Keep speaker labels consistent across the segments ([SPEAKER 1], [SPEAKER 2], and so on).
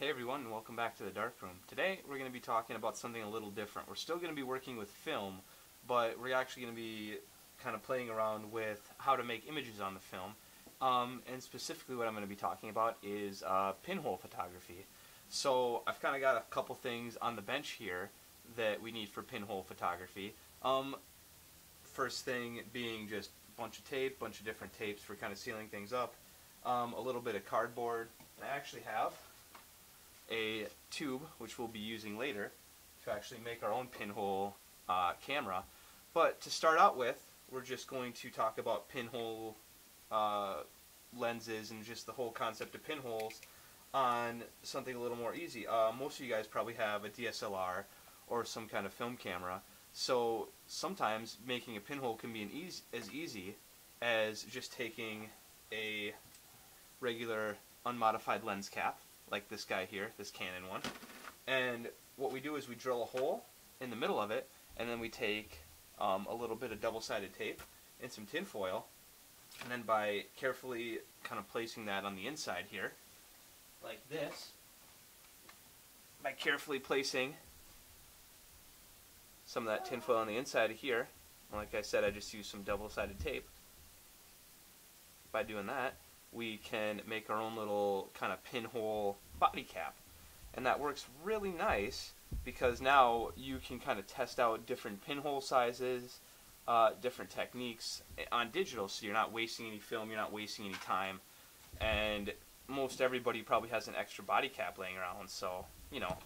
[SPEAKER 1] Hey everyone, and welcome back to the Darkroom. Today we're going to be talking about something a little different. We're still going to be working with film, but we're actually going to be kind of playing around with how to make images on the film. Um, and specifically what I'm going to be talking about is uh, pinhole photography. So I've kind of got a couple things on the bench here that we need for pinhole photography. Um, first thing being just a bunch of tape, bunch of different tapes for kind of sealing things up, um, a little bit of cardboard. I actually have a tube, which we'll be using later, to actually make our own pinhole uh, camera. But to start out with, we're just going to talk about pinhole uh, lenses and just the whole concept of pinholes on something a little more easy. Uh, most of you guys probably have a DSLR or some kind of film camera, so sometimes making a pinhole can be easy, as easy as just taking a regular unmodified lens cap like this guy here, this Canon one. And what we do is we drill a hole in the middle of it, and then we take um, a little bit of double-sided tape and some tin foil, and then by carefully kind of placing that on the inside here, like this, by carefully placing some of that tin foil on the inside of here, like I said, I just used some double-sided tape. By doing that, we can make our own little kind of pinhole body cap. And that works really nice because now you can kind of test out different pinhole sizes, uh, different techniques on digital so you're not wasting any film, you're not wasting any time. And most everybody probably has an extra body cap laying around, so, you know,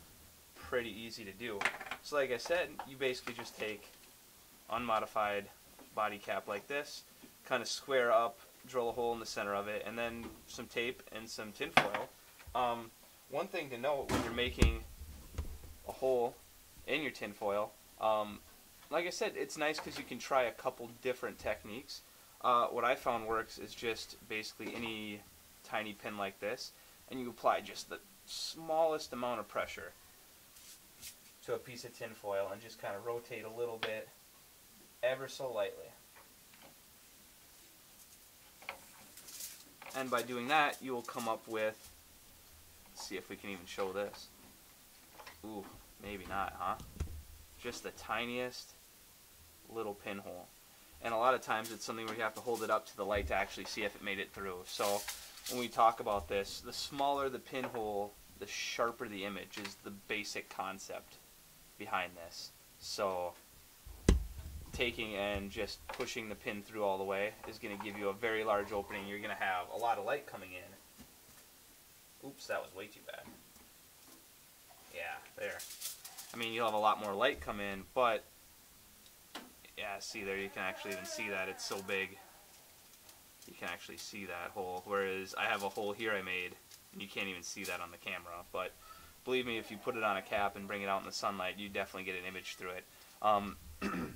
[SPEAKER 1] pretty easy to do. So like I said, you basically just take unmodified body cap like this, kind of square up drill a hole in the center of it, and then some tape and some tinfoil. Um, one thing to note when you're making a hole in your tinfoil, um, like I said, it's nice because you can try a couple different techniques. Uh, what I found works is just basically any tiny pin like this, and you apply just the smallest amount of pressure to a piece of tinfoil and just kind of rotate a little bit ever so lightly. And by doing that, you will come up with, see if we can even show this. Ooh, maybe not, huh? Just the tiniest little pinhole. And a lot of times it's something where you have to hold it up to the light to actually see if it made it through. So when we talk about this, the smaller the pinhole, the sharper the image is the basic concept behind this. So taking and just pushing the pin through all the way is going to give you a very large opening. You're going to have a lot of light coming in. Oops, that was way too bad. Yeah, there. I mean, you'll have a lot more light come in, but yeah, see there, you can actually even see that. It's so big. You can actually see that hole, whereas I have a hole here I made, and you can't even see that on the camera. But believe me, if you put it on a cap and bring it out in the sunlight, you definitely get an image through it. Um,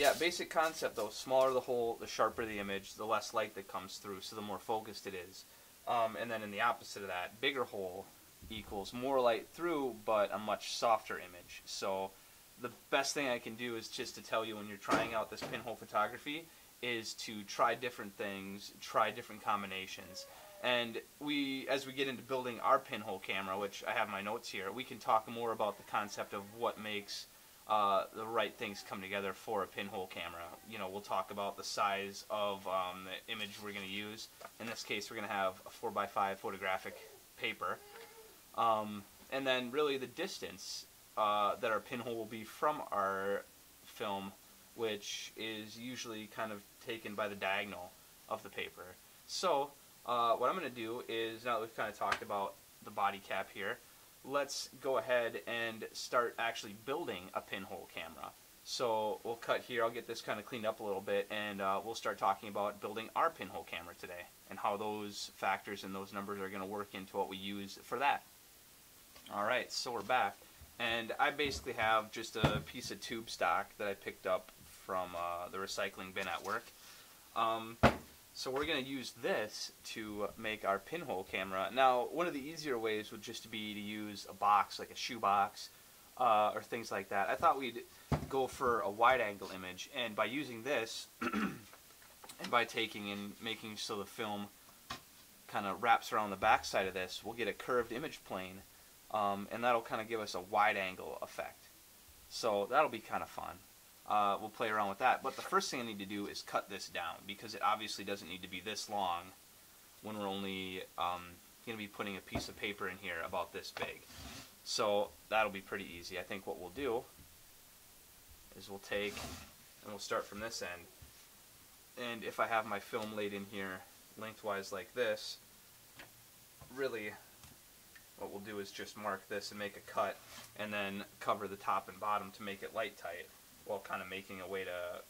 [SPEAKER 1] Yeah, basic concept though. Smaller the hole, the sharper the image, the less light that comes through, so the more focused it is. Um, and then in the opposite of that, bigger hole equals more light through, but a much softer image. So the best thing I can do is just to tell you when you're trying out this pinhole photography is to try different things, try different combinations. And we, as we get into building our pinhole camera, which I have my notes here, we can talk more about the concept of what makes uh, the right things come together for a pinhole camera. You know, we'll talk about the size of um, the image we're going to use. In this case, we're going to have a 4x5 photographic paper. Um, and then really the distance uh, that our pinhole will be from our film, which is usually kind of taken by the diagonal of the paper. So, uh, what I'm going to do is, now that we've kind of talked about the body cap here, let's go ahead and start actually building a pinhole camera. So we'll cut here, I'll get this kind of cleaned up a little bit, and uh, we'll start talking about building our pinhole camera today, and how those factors and those numbers are going to work into what we use for that. Alright, so we're back, and I basically have just a piece of tube stock that I picked up from uh, the recycling bin at work. Um, so we're going to use this to make our pinhole camera. Now, one of the easier ways would just be to use a box, like a shoebox, uh, or things like that. I thought we'd go for a wide angle image, and by using this, and by taking and making so the film kind of wraps around the back side of this, we'll get a curved image plane, um, and that'll kind of give us a wide angle effect. So that'll be kind of fun. Uh, we'll play around with that. But the first thing I need to do is cut this down because it obviously doesn't need to be this long when we're only um, going to be putting a piece of paper in here about this big. So that'll be pretty easy. I think what we'll do is we'll take and we'll start from this end. And if I have my film laid in here lengthwise like this, really what we'll do is just mark this and make a cut and then cover the top and bottom to make it light tight while kind of making a way to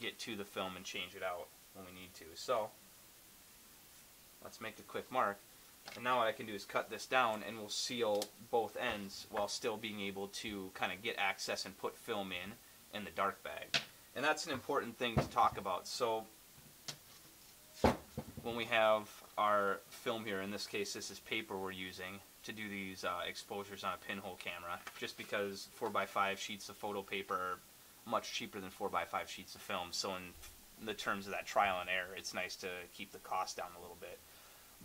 [SPEAKER 1] get to the film and change it out when we need to. So let's make a quick mark. And now what I can do is cut this down and we'll seal both ends while still being able to kind of get access and put film in in the dark bag. And that's an important thing to talk about. So when we have our film here, in this case this is paper we're using to do these uh, exposures on a pinhole camera, just because 4x5 sheets of photo paper much cheaper than 4x5 sheets of film. So in the terms of that trial and error, it's nice to keep the cost down a little bit.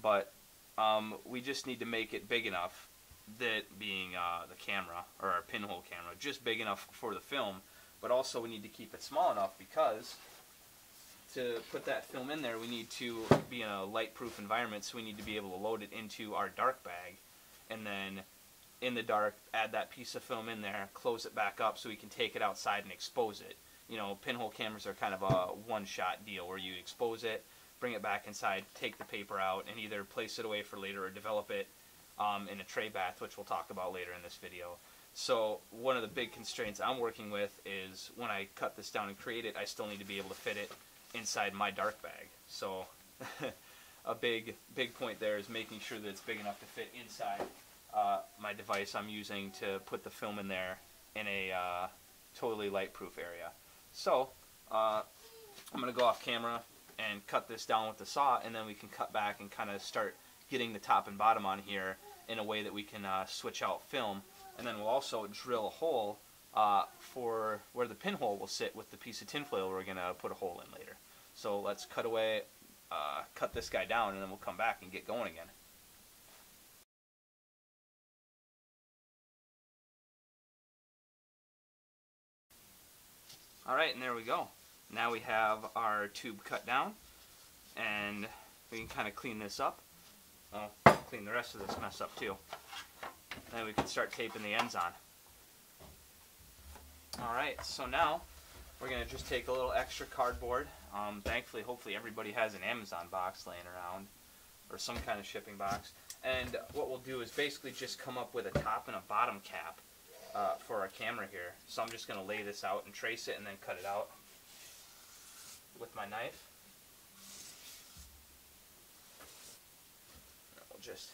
[SPEAKER 1] But um, we just need to make it big enough that being uh, the camera or our pinhole camera, just big enough for the film, but also we need to keep it small enough because to put that film in there, we need to be in a light-proof environment, so we need to be able to load it into our dark bag, and then in the dark, add that piece of film in there, close it back up so we can take it outside and expose it. You know, pinhole cameras are kind of a one-shot deal where you expose it, bring it back inside, take the paper out, and either place it away for later or develop it um, in a tray bath, which we'll talk about later in this video. So one of the big constraints I'm working with is when I cut this down and create it, I still need to be able to fit it inside my dark bag. So a big big point there is making sure that it's big enough to fit inside uh, my device I'm using to put the film in there in a uh, totally light proof area. So uh, I'm going to go off camera and cut this down with the saw and then we can cut back and kind of start getting the top and bottom on here in a way that we can uh, switch out film and then we'll also drill a hole uh, for where the pinhole will sit with the piece of tinfoil we're going to put a hole in later. So let's cut away, uh, cut this guy down and then we'll come back and get going again. Alright, and there we go. Now we have our tube cut down and we can kind of clean this up. Well, clean the rest of this mess up too. Then we can start taping the ends on. Alright, so now we're going to just take a little extra cardboard. Um, thankfully, hopefully everybody has an Amazon box laying around or some kind of shipping box. And what we'll do is basically just come up with a top and a bottom cap uh, for our camera here. So I'm just going to lay this out and trace it and then cut it out with my knife. We'll just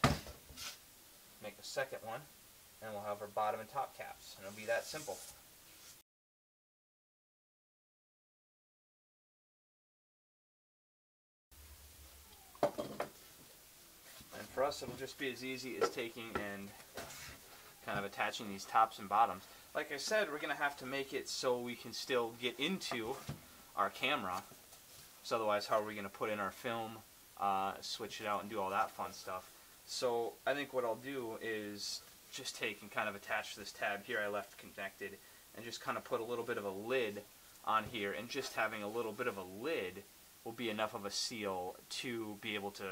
[SPEAKER 1] make a second one and we'll have our bottom and top caps. And it'll be that simple. And for us, it'll just be as easy as taking and kind of attaching these tops and bottoms. Like I said, we're going to have to make it so we can still get into our camera. So otherwise, how are we going to put in our film, uh, switch it out, and do all that fun stuff? So I think what I'll do is just take and kind of attach this tab here I left connected and just kind of put a little bit of a lid on here and just having a little bit of a lid will be enough of a seal to be able to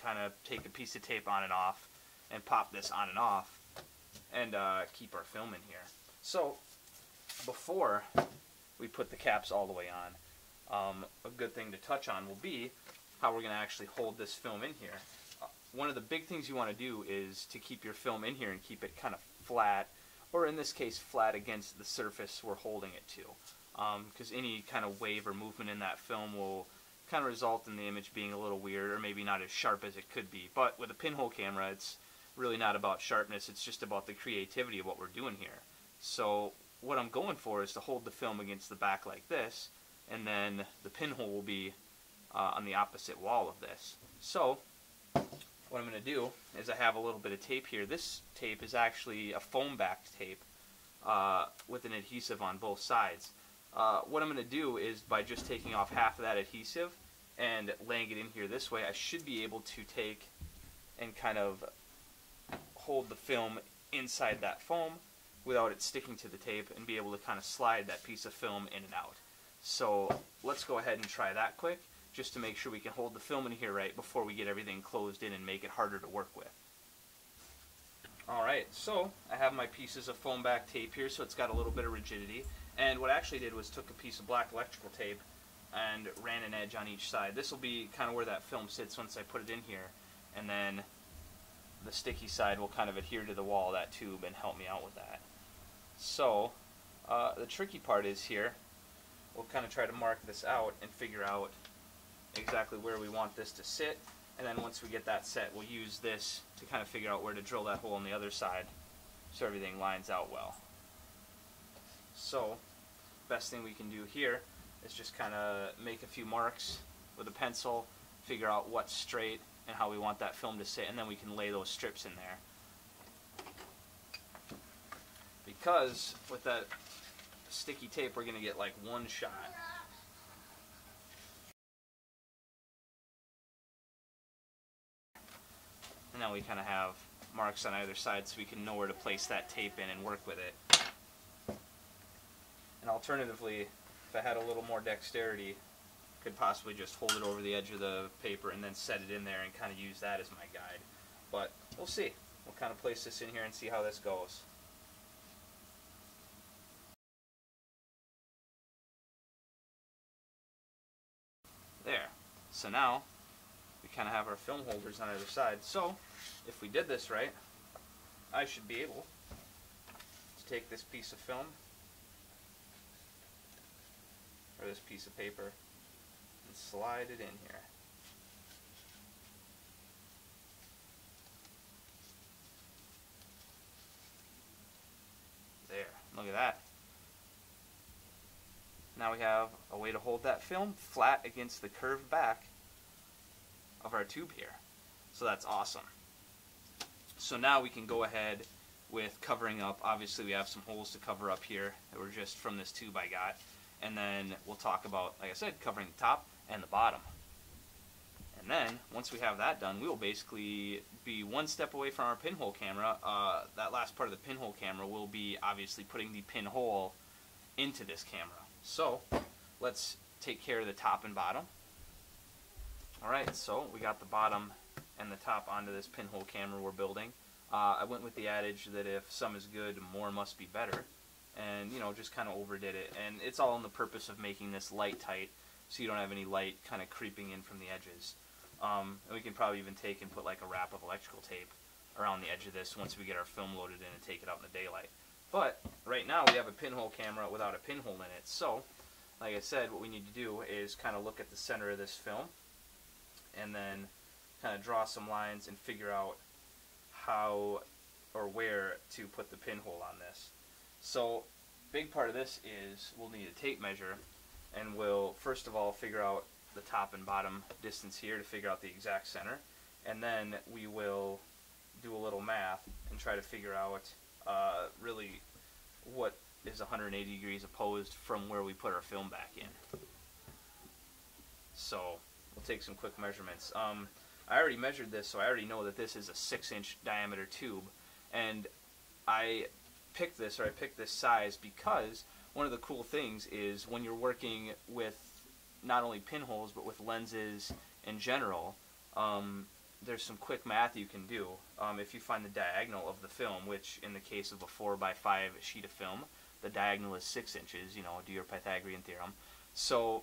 [SPEAKER 1] kind of take a piece of tape on and off and pop this on and off and uh, keep our film in here. So before we put the caps all the way on, um, a good thing to touch on will be how we're going to actually hold this film in here. Uh, one of the big things you want to do is to keep your film in here and keep it kind of flat, or in this case flat against the surface we're holding it to. Because um, any kind of wave or movement in that film will kind of result in the image being a little weird or maybe not as sharp as it could be. But with a pinhole camera, it's really not about sharpness, it's just about the creativity of what we're doing here. So what I'm going for is to hold the film against the back like this, and then the pinhole will be uh, on the opposite wall of this. So what I'm going to do is I have a little bit of tape here. This tape is actually a foam backed tape uh, with an adhesive on both sides. Uh, what I'm going to do is by just taking off half of that adhesive and laying it in here this way, I should be able to take and kind of hold the film inside that foam without it sticking to the tape and be able to kind of slide that piece of film in and out. So let's go ahead and try that quick just to make sure we can hold the film in here right before we get everything closed in and make it harder to work with. Alright, so I have my pieces of foam back tape here so it's got a little bit of rigidity and what I actually did was took a piece of black electrical tape and ran an edge on each side. This will be kind of where that film sits once I put it in here and then the sticky side will kind of adhere to the wall of that tube and help me out with that. So, uh, the tricky part is here, we'll kind of try to mark this out and figure out exactly where we want this to sit. And then once we get that set, we'll use this to kind of figure out where to drill that hole on the other side so everything lines out well. So, best thing we can do here is just kind of make a few marks with a pencil, figure out what's straight and how we want that film to sit, and then we can lay those strips in there because with that sticky tape, we're going to get like one shot. And now we kind of have marks on either side so we can know where to place that tape in and work with it. And alternatively, if I had a little more dexterity, could possibly just hold it over the edge of the paper and then set it in there and kind of use that as my guide. But we'll see. We'll kind of place this in here and see how this goes. There. So now, we kind of have our film holders on either side. So, if we did this right, I should be able to take this piece of film, or this piece of paper, and slide it in here. There, look at that. Now we have a way to hold that film flat against the curved back of our tube here. So that's awesome. So now we can go ahead with covering up. Obviously we have some holes to cover up here that were just from this tube I got. And then we'll talk about, like I said, covering the top and the bottom. And then, once we have that done, we will basically be one step away from our pinhole camera. Uh, that last part of the pinhole camera will be obviously putting the pinhole into this camera. So let's take care of the top and bottom. Alright, so we got the bottom and the top onto this pinhole camera we're building. Uh, I went with the adage that if some is good, more must be better. And, you know, just kind of overdid it. And it's all in the purpose of making this light tight so you don't have any light kind of creeping in from the edges. Um, and we can probably even take and put like a wrap of electrical tape around the edge of this once we get our film loaded in and take it out in the daylight. But right now we have a pinhole camera without a pinhole in it. So, like I said, what we need to do is kind of look at the center of this film and then kind of draw some lines and figure out how or where to put the pinhole on this. So, big part of this is we'll need a tape measure and we'll first of all figure out the top and bottom distance here to figure out the exact center and then we will do a little math and try to figure out uh, really what is 180 degrees opposed from where we put our film back in. So we'll take some quick measurements. Um, I already measured this, so I already know that this is a 6 inch diameter tube. And I picked this, or I picked this size, because one of the cool things is when you're working with not only pinholes, but with lenses in general, um, there's some quick math you can do. Um, if you find the diagonal of the film, which in the case of a 4x5 sheet of film, the diagonal is 6 inches, you know, do your Pythagorean theorem. So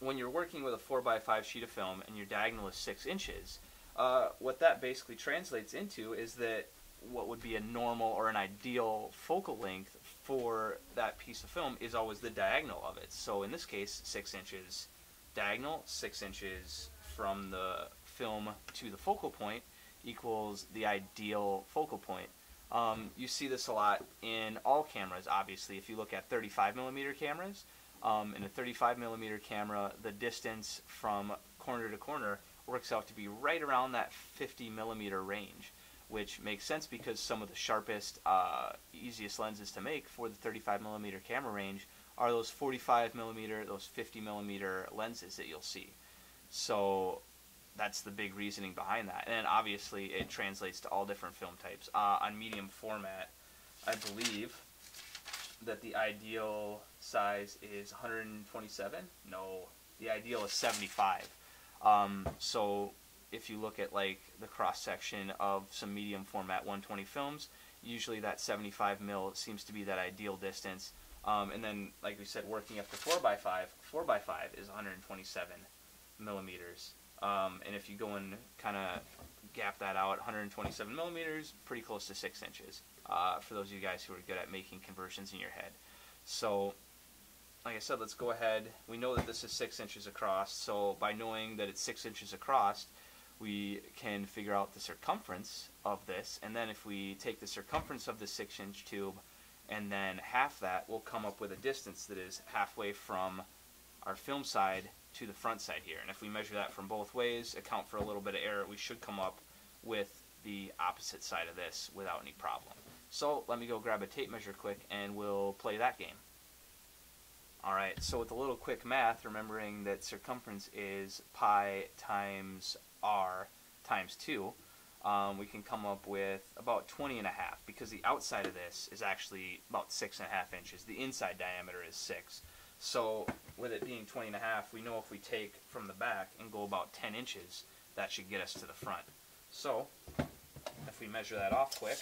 [SPEAKER 1] when you're working with a 4x5 sheet of film and your diagonal is 6 inches, uh, what that basically translates into is that what would be a normal or an ideal focal length for that piece of film is always the diagonal of it. So in this case, 6 inches diagonal, 6 inches from the film to the focal point equals the ideal focal point. Um, you see this a lot in all cameras, obviously. If you look at 35 millimeter cameras, um, in a 35 millimeter camera, the distance from corner to corner works out to be right around that 50 millimeter range, which makes sense because some of the sharpest, uh, easiest lenses to make for the 35 millimeter camera range are those 45 millimeter, those 50 millimeter lenses that you'll see. So that's the big reasoning behind that. And obviously, it translates to all different film types. Uh, on medium format, I believe that the ideal size is 127. No, the ideal is 75. Um, so if you look at like the cross section of some medium format 120 films, usually that 75 mil seems to be that ideal distance. Um, and then, like we said, working up to 4x5, 4x5 is 127 millimeters. Um, and if you go and kind of gap that out, 127 millimeters, pretty close to 6 inches, uh, for those of you guys who are good at making conversions in your head. So, like I said, let's go ahead. We know that this is 6 inches across, so by knowing that it's 6 inches across, we can figure out the circumference of this, and then if we take the circumference of the 6 inch tube and then half that, we'll come up with a distance that is halfway from our film side to the front side here. And if we measure that from both ways, account for a little bit of error, we should come up with the opposite side of this without any problem. So let me go grab a tape measure quick and we'll play that game. Alright, so with a little quick math, remembering that circumference is pi times r times 2, um, we can come up with about 20 and a half because the outside of this is actually about six and a half inches. The inside diameter is 6. So with it being 20 and a half, we know if we take from the back and go about 10 inches, that should get us to the front. So if we measure that off quick,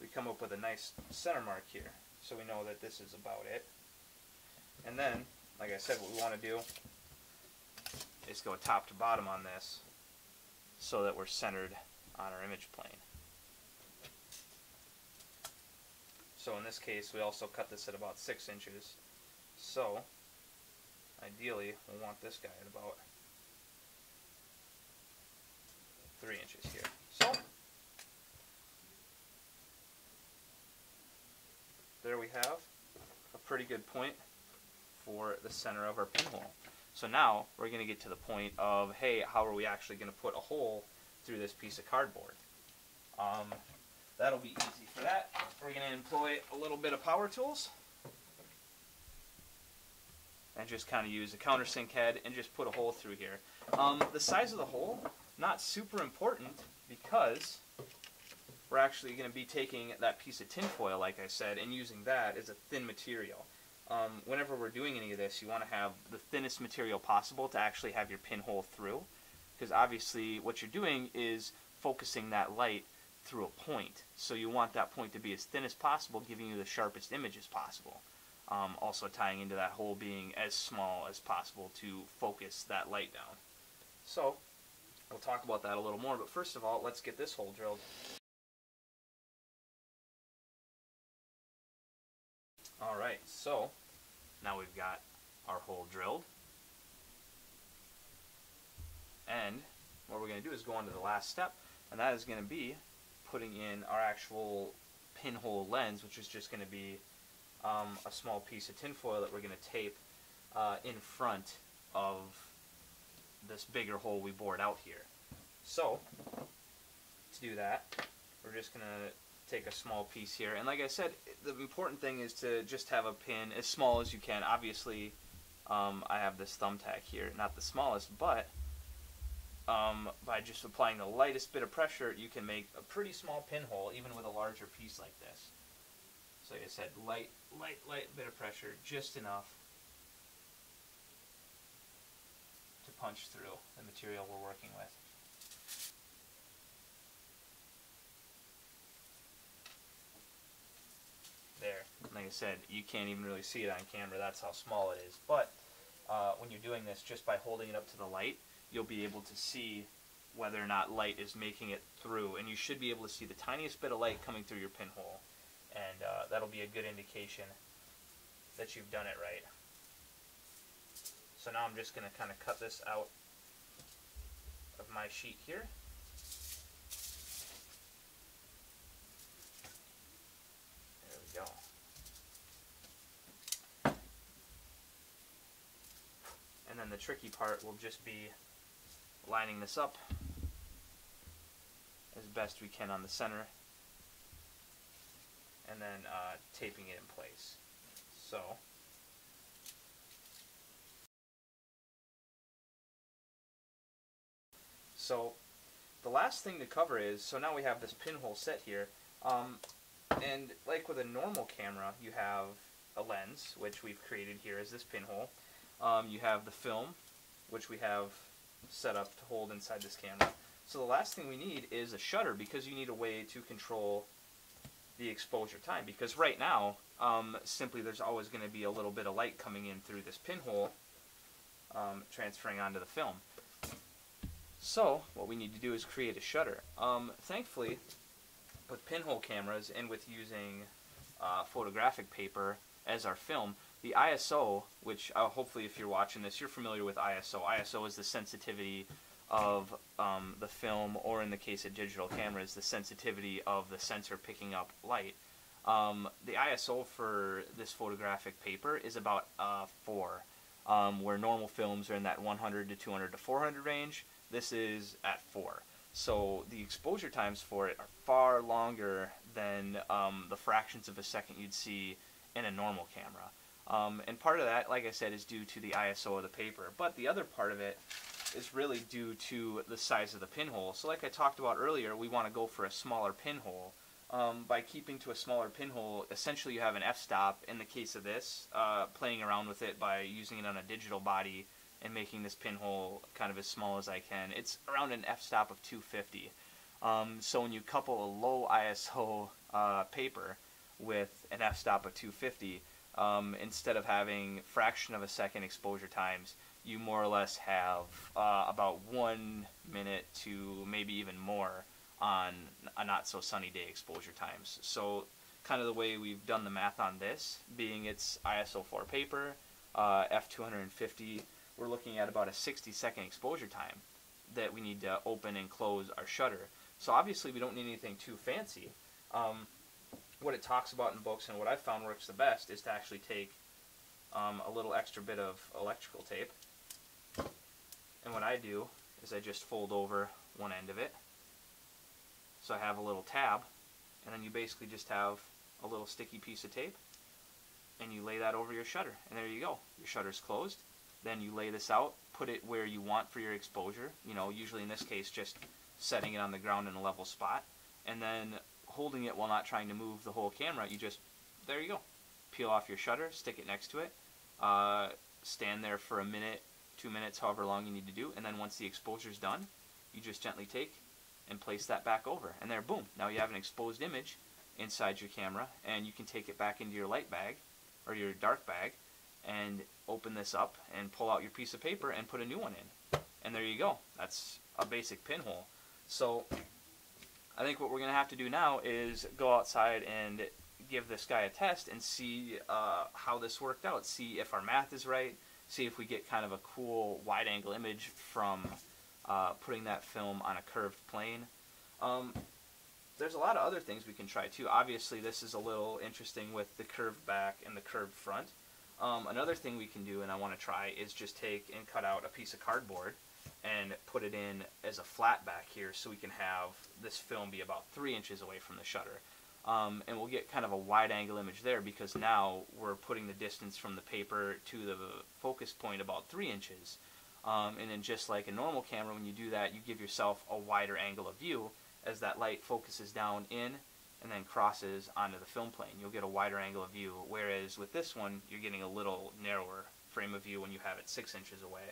[SPEAKER 1] we come up with a nice center mark here. So we know that this is about it. And then, like I said, what we want to do is go top to bottom on this so that we're centered on our image plane. So in this case, we also cut this at about 6 inches. So, ideally, we want this guy at about 3 inches here. So, there we have a pretty good point for the center of our pinhole. So now we're going to get to the point of, hey, how are we actually going to put a hole through this piece of cardboard? Um, That'll be easy for that. We're going to employ a little bit of power tools. And just kind of use a countersink head and just put a hole through here. Um, the size of the hole, not super important because we're actually going to be taking that piece of tinfoil, like I said, and using that as a thin material. Um, whenever we're doing any of this, you want to have the thinnest material possible to actually have your pinhole through. Because obviously what you're doing is focusing that light through a point. So you want that point to be as thin as possible, giving you the sharpest images possible. Um, also tying into that hole being as small as possible to focus that light down. So we'll talk about that a little more, but first of all, let's get this hole drilled. Alright, so now we've got our hole drilled. And what we're going to do is go on to the last step, and that is going to be putting in our actual pinhole lens, which is just going to be um, a small piece of tinfoil that we're going to tape uh, in front of this bigger hole we bored out here. So, to do that, we're just going to take a small piece here. And like I said, the important thing is to just have a pin as small as you can. Obviously, um, I have this thumbtack here, not the smallest, but um, by just applying the lightest bit of pressure, you can make a pretty small pinhole, even with a larger piece like this. So like I said, light, light, light bit of pressure, just enough to punch through the material we're working with. There. Like I said, you can't even really see it on camera. That's how small it is. But uh, when you're doing this, just by holding it up to the light, you'll be able to see whether or not light is making it through. And you should be able to see the tiniest bit of light coming through your pinhole. And uh, that'll be a good indication that you've done it right. So now I'm just going to kind of cut this out of my sheet here. then the tricky part will just be lining this up as best we can on the center and then uh, taping it in place. So. So the last thing to cover is, so now we have this pinhole set here. Um, and like with a normal camera, you have a lens, which we've created here as this pinhole. Um, you have the film, which we have set up to hold inside this camera. So the last thing we need is a shutter because you need a way to control the exposure time. Because right now, um, simply there's always going to be a little bit of light coming in through this pinhole, um, transferring onto the film. So what we need to do is create a shutter. Um, thankfully, with pinhole cameras and with using uh, photographic paper as our film, the ISO, which uh, hopefully if you're watching this, you're familiar with ISO. ISO is the sensitivity of um, the film, or in the case of digital cameras, the sensitivity of the sensor picking up light. Um, the ISO for this photographic paper is about uh, 4, um, where normal films are in that 100 to 200 to 400 range. This is at 4. So the exposure times for it are far longer than um, the fractions of a second you'd see in a normal camera. Um, and part of that, like I said, is due to the ISO of the paper. But the other part of it is really due to the size of the pinhole. So like I talked about earlier, we want to go for a smaller pinhole. Um, by keeping to a smaller pinhole, essentially you have an f-stop in the case of this, uh, playing around with it by using it on a digital body and making this pinhole kind of as small as I can. It's around an f-stop of 250. Um, so when you couple a low ISO uh, paper with an f-stop of 250, um, instead of having fraction of a second exposure times, you more or less have uh, about one minute to maybe even more on a not so sunny day exposure times. So kind of the way we've done the math on this, being it's ISO 4 paper, uh, f250 we're looking at about a 60 second exposure time that we need to open and close our shutter. So obviously we don't need anything too fancy. Um, what it talks about in books and what I've found works the best is to actually take um, a little extra bit of electrical tape. And what I do is I just fold over one end of it. So I have a little tab, and then you basically just have a little sticky piece of tape, and you lay that over your shutter, and there you go. Your shutter's closed. Then you lay this out, put it where you want for your exposure. You know, usually in this case, just setting it on the ground in a level spot. And then holding it while not trying to move the whole camera, you just, there you go. Peel off your shutter, stick it next to it, uh, stand there for a minute, two minutes, however long you need to do, and then once the exposure is done, you just gently take and place that back over. And there, boom, now you have an exposed image inside your camera, and you can take it back into your light bag, or your dark bag, and open this up and pull out your piece of paper and put a new one in. And there you go. That's a basic pinhole. So I think what we're going to have to do now is go outside and give this guy a test and see uh, how this worked out. See if our math is right. See if we get kind of a cool wide angle image from uh, putting that film on a curved plane. Um, there's a lot of other things we can try too. Obviously this is a little interesting with the curved back and the curved front. Um, another thing we can do, and I want to try, is just take and cut out a piece of cardboard and put it in as a flat back here so we can have this film be about three inches away from the shutter. Um, and we'll get kind of a wide angle image there because now we're putting the distance from the paper to the focus point about three inches. Um, and then just like a normal camera, when you do that, you give yourself a wider angle of view as that light focuses down in and then crosses onto the film plane. You'll get a wider angle of view, whereas with this one, you're getting a little narrower frame of view when you have it six inches away.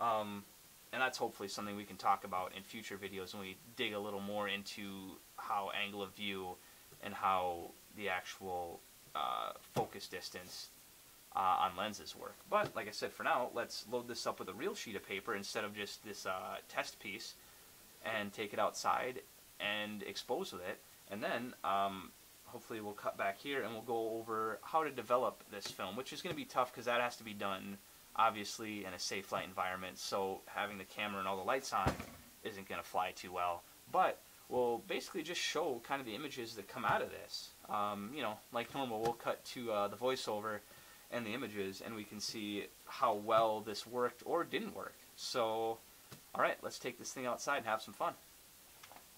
[SPEAKER 1] Um, and that's hopefully something we can talk about in future videos when we dig a little more into how angle of view and how the actual uh, focus distance uh, on lenses work. But like I said, for now, let's load this up with a real sheet of paper instead of just this uh, test piece and take it outside and expose with it and then um, hopefully we'll cut back here and we'll go over how to develop this film, which is going to be tough because that has to be done obviously in a safe light environment. So having the camera and all the lights on isn't going to fly too well. But we'll basically just show kind of the images that come out of this. Um, you know, like normal, we'll cut to uh, the voiceover and the images and we can see how well this worked or didn't work. So, alright, let's take this thing outside and have some fun.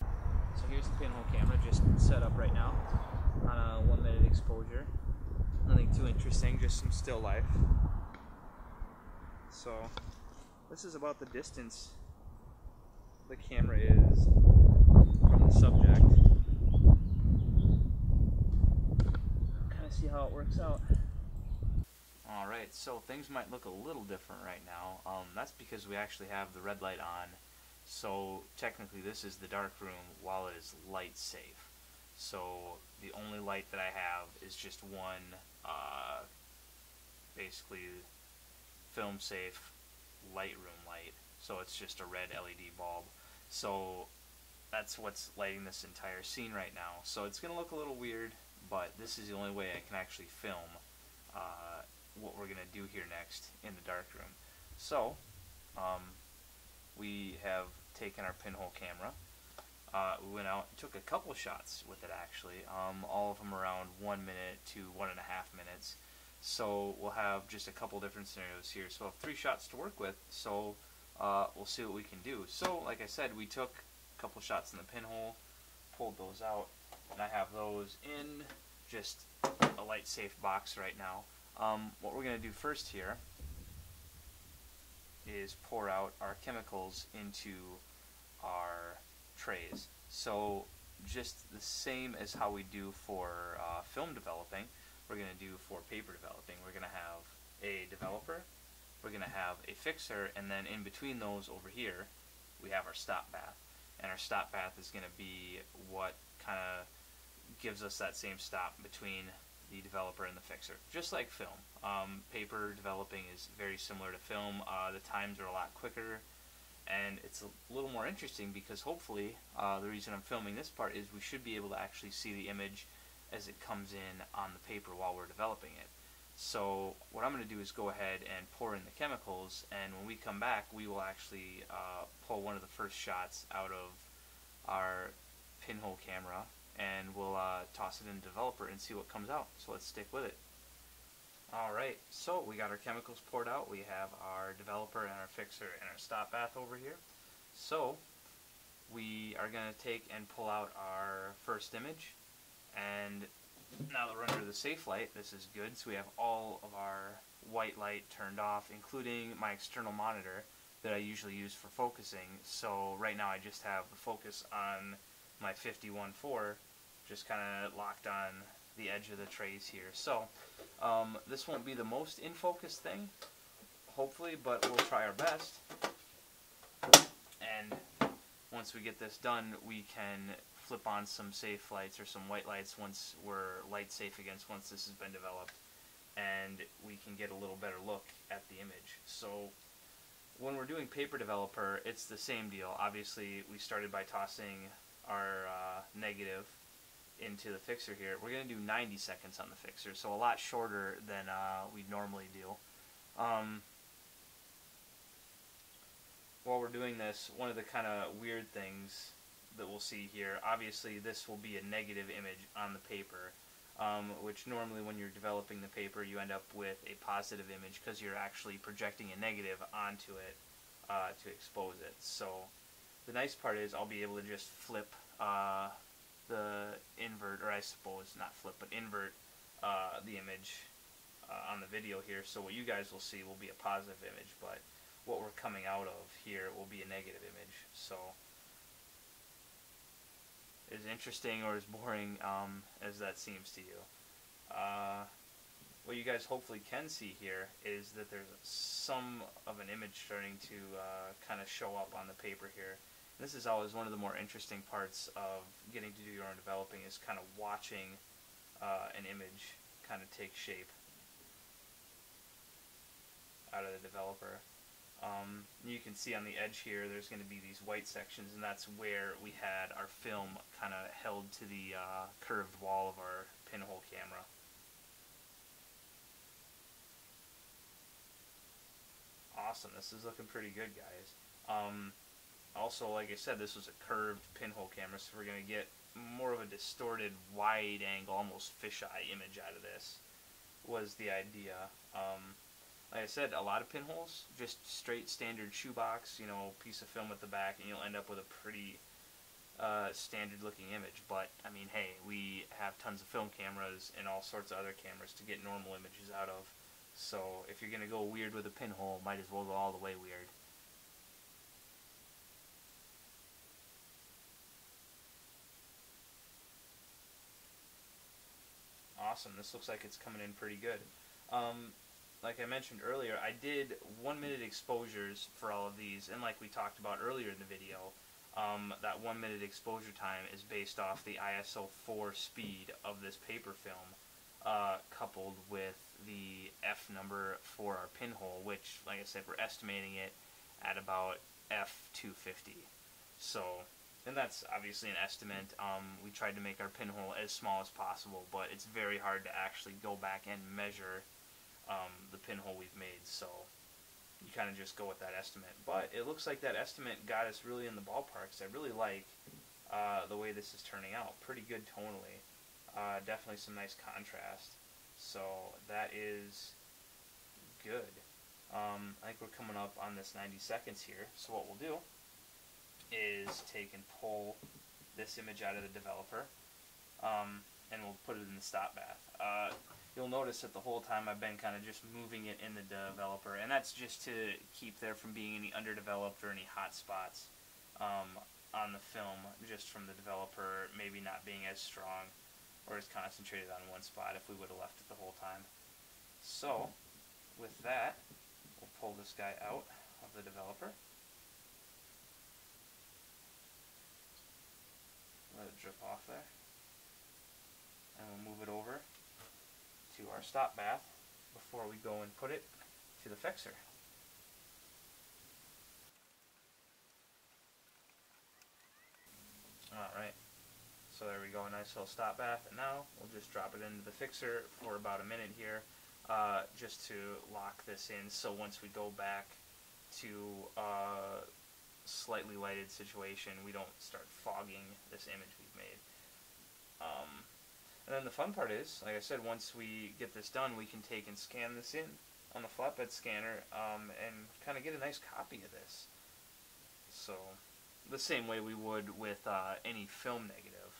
[SPEAKER 1] So here's the pinhole camera just set up right now on a one minute exposure. Nothing too interesting, just some still life. So this is about the distance the camera is from the subject. Kind of see how it works out. Alright, so things might look a little different right now. Um, that's because we actually have the red light on. So technically this is the dark room while it is light safe. So the only light that I have is just one, uh, basically film safe Lightroom light. So it's just a red LED bulb. So that's what's lighting this entire scene right now. So it's going to look a little weird, but this is the only way I can actually film uh, what we're going to do here next in the darkroom. So, um, we have taken our pinhole camera. Uh, we went out and took a couple shots with it actually, um, all of them around one minute to one and a half minutes. So we'll have just a couple different scenarios here. So we'll have three shots to work with. So uh, we'll see what we can do. So like I said, we took a couple shots in the pinhole, pulled those out, and I have those in just a light safe box right now. Um, what we're going to do first here is pour out our chemicals into our trays. So just the same as how we do for uh, film developing, we're going to do for paper developing. We're going to have a developer, we're going to have a fixer, and then in between those over here, we have our stop bath. And our stop bath is going to be what kind of gives us that same stop between the developer and the fixer. Just like film. Um, paper developing is very similar to film. Uh, the times are a lot quicker and it's a little more interesting because hopefully uh, the reason I'm filming this part is we should be able to actually see the image as it comes in on the paper while we're developing it. So what I'm going to do is go ahead and pour in the chemicals and when we come back we will actually uh, pull one of the first shots out of our pinhole camera and we'll uh, toss it in developer and see what comes out. So let's stick with it. Alright, so we got our chemicals poured out, we have our developer and our fixer and our stop bath over here. So, we are going to take and pull out our first image, and now that we're under the safe light, this is good, so we have all of our white light turned off, including my external monitor that I usually use for focusing, so right now I just have the focus on my 51.4 just kind of locked on the edge of the trays here. So um, this won't be the most in focus thing, hopefully, but we'll try our best. And once we get this done, we can flip on some safe lights or some white lights once we're light safe against once this has been developed and we can get a little better look at the image. So when we're doing paper developer, it's the same deal. Obviously, we started by tossing our uh, negative into the fixer here. We're going to do 90 seconds on the fixer, so a lot shorter than uh, we normally do. Um, while we're doing this, one of the kind of weird things that we'll see here, obviously this will be a negative image on the paper, um, which normally when you're developing the paper you end up with a positive image because you're actually projecting a negative onto it uh, to expose it. So the nice part is I'll be able to just flip uh, the invert, or I suppose not flip, but invert uh, the image uh, on the video here. So what you guys will see will be a positive image, but what we're coming out of here will be a negative image. So as interesting or as boring um, as that seems to you. Uh, what you guys hopefully can see here is that there's some of an image starting to uh, kind of show up on the paper here. This is always one of the more interesting parts of getting to do your own developing is kind of watching uh, an image kind of take shape out of the developer. Um, you can see on the edge here there's going to be these white sections and that's where we had our film kind of held to the uh, curved wall of our pinhole camera. Awesome, this is looking pretty good guys. Um, also, like I said, this was a curved pinhole camera, so we're going to get more of a distorted, wide angle, almost fisheye image out of this, was the idea. Um, like I said, a lot of pinholes, just straight standard shoebox, you know, piece of film at the back, and you'll end up with a pretty uh, standard looking image. But, I mean, hey, we have tons of film cameras and all sorts of other cameras to get normal images out of. So if you're going to go weird with a pinhole, might as well go all the way weird. Awesome, this looks like it's coming in pretty good. Um, like I mentioned earlier, I did one minute exposures for all of these, and like we talked about earlier in the video, um, that one minute exposure time is based off the ISO 4 speed of this paper film, uh, coupled with the F number for our pinhole, which, like I said, we're estimating it at about F250. So, and that's obviously an estimate. Um, we tried to make our pinhole as small as possible, but it's very hard to actually go back and measure um, the pinhole we've made. So you kind of just go with that estimate. But it looks like that estimate got us really in the ballpark. So I really like uh, the way this is turning out. Pretty good tonally. Uh, definitely some nice contrast. So that is good. Um, I think we're coming up on this 90 seconds here. So what we'll do is take and pull this image out of the developer. Um, and we'll put it in the stop bath. Uh, you'll notice that the whole time I've been kind of just moving it in the developer, and that's just to keep there from being any underdeveloped or any hot spots um, on the film, just from the developer maybe not being as strong or as concentrated on one spot if we would have left it the whole time. So, with that, we'll pull this guy out of the developer. Let it drip off there. And we'll move it over to our stop bath before we go and put it to the fixer. Alright, so there we go, a nice little stop bath, and now we'll just drop it into the fixer for about a minute here, uh, just to lock this in, so once we go back to a uh, slightly lighted situation, we don't start fogging this image we've made. Um, and then the fun part is, like I said, once we get this done, we can take and scan this in on the flatbed scanner um, and kind of get a nice copy of this. So, the same way we would with uh, any film negative,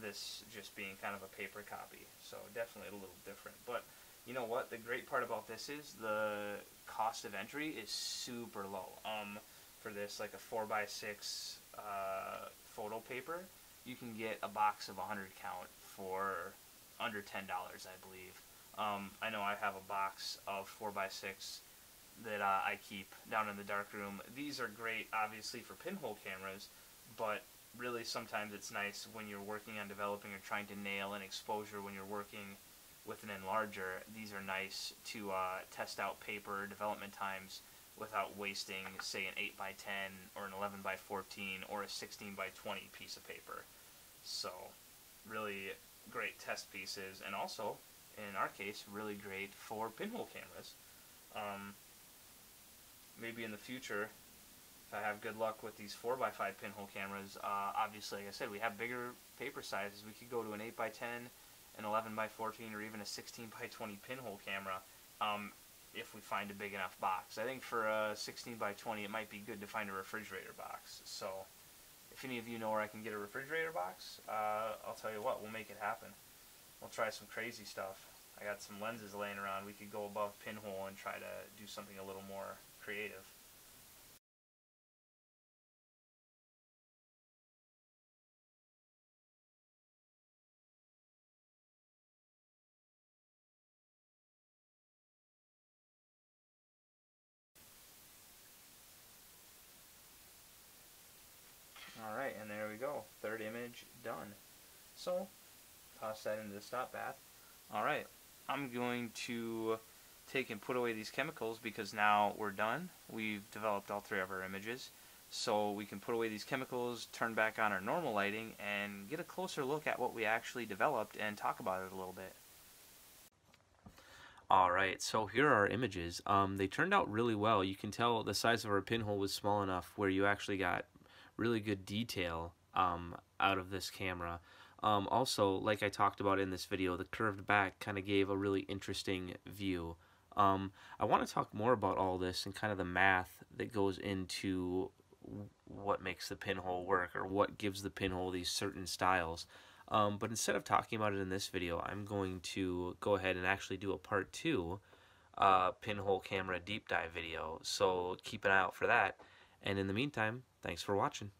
[SPEAKER 1] this just being kind of a paper copy. So, definitely a little different. But, you know what? The great part about this is the cost of entry is super low. Um, for this, like a 4x6 uh, photo paper, you can get a box of 100 count for under ten dollars, I believe. Um, I know I have a box of four x six that uh, I keep down in the dark room. These are great, obviously, for pinhole cameras, but really sometimes it's nice when you're working on developing or trying to nail an exposure when you're working with an enlarger. These are nice to uh, test out paper development times without wasting, say, an 8 by 10 or an 11 by 14 or a 16 by 20 piece of paper. So, really great test pieces, and also, in our case, really great for pinhole cameras. Um, maybe in the future, if I have good luck with these 4x5 pinhole cameras, uh, obviously, like I said, we have bigger paper sizes. We could go to an 8x10, an 11x14, or even a 16x20 pinhole camera um, if we find a big enough box. I think for a 16x20, it might be good to find a refrigerator box. So if any of you know where I can get a refrigerator box, uh, I'll tell you what, we'll make it happen. We'll try some crazy stuff. I got some lenses laying around. We could go above pinhole and try to do something a little more creative. Third image done. So, toss that into the stop bath. Alright, I'm going to take and put away these chemicals because now we're done. We've developed all three of our images. So we can put away these chemicals, turn back on our normal lighting, and get a closer look at what we actually developed and talk about it a little bit.
[SPEAKER 2] Alright, so here are our images. Um, they turned out really well. You can tell the size of our pinhole was small enough where you actually got really good detail um, out of this camera. Um, also, like I talked about in this video, the curved back kind of gave a really interesting view. Um, I want to talk more about all this and kind of the math that goes into what makes the pinhole work or what gives the pinhole these certain styles. Um, but instead of talking about it in this video, I'm going to go ahead and actually do a part two uh, pinhole camera deep dive video. So keep an eye out for that. And in the meantime, thanks for watching.